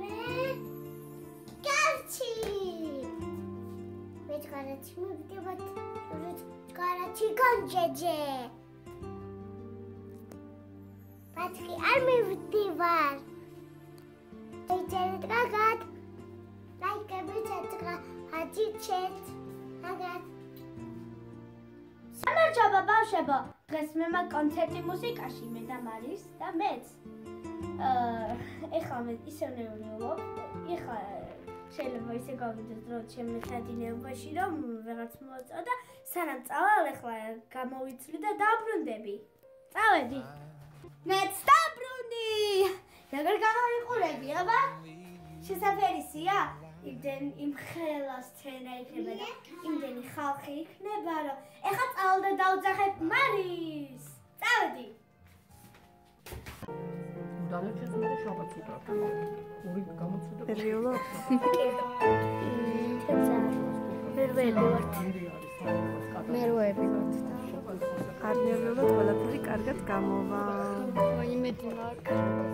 მე კაცი მე კარაცი მივდივარ სულით კარაცი განჯეჯე ბატკი არ მივდივარ. ეჯერეთ გაგად. ლაიქები ჩეთრა ჰაჯიჩეთ აგად სამარჯობა ბავშვებო. დღეს მე მაგ კონცერტი მუსიკაში მე და მარის და მეც ეხლა მე ისე ნეულობ ეხლა შეიძლება ისე გავიდეთ დრო ჩემ მეცადინეობაში რომ ვეღარც მოაწვა და სანამ წავალ ეხლა გამოვიცვლი და დაბრუნდები. წავედი. მეც დაბრუნდი. როგორ გამოვიყურები აბა? შესაძლებელია იმდენ იმ ხელა სცენა იქნება და იმდენი ხალხი იქნება რომ ეხლა წავალ და დაუძახებ მარის დამოჩეს მე შაბათს უკრავ. ორი გამოცუდა. პერიოდო პირველი ვართ მეროები ვართ და არ ნევლოთ ყველაფერი კარგად გამოვა. იმედი მაქვს